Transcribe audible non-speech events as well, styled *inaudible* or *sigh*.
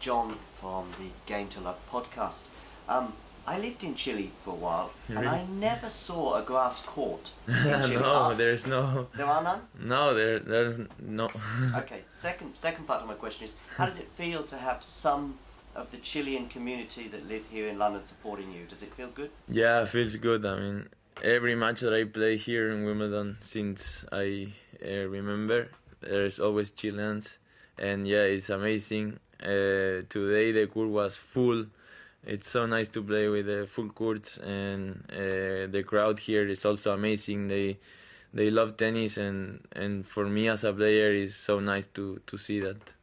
John from the Game to Love podcast. Um, I lived in Chile for a while, and I never saw a grass court *laughs* in Chile. no, Ah, there's no, there are none. no, there, there's no. *laughs* Okay. Second, second part of my question is: How does it feel to have some of the Chilean community that live here in London supporting you? Does it feel good? Yeah, it feels good. I mean, every match that I play here in Wimbledon since I uh, remember, there's always Chileans, and yeah, it's amazing. Uh, today the court was full. It's so nice to play with the full courts, and uh, the crowd here is also amazing. They they love tennis, and and for me as a player, it's so nice to to see that.